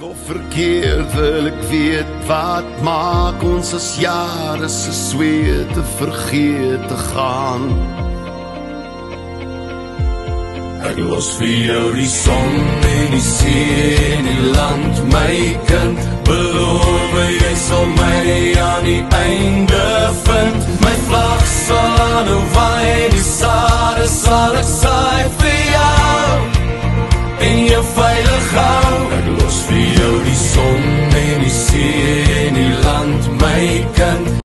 Of verkeerd wil ek weet wat maak ons as jare se swete vergeet te gaan. Ek los vir jou die son en die see en die land my kind. Beloof jy sal my aan die einde vind. My vlag sal aanhou waai die sade sal ek saai vir jou. En jou veilig hou tay cần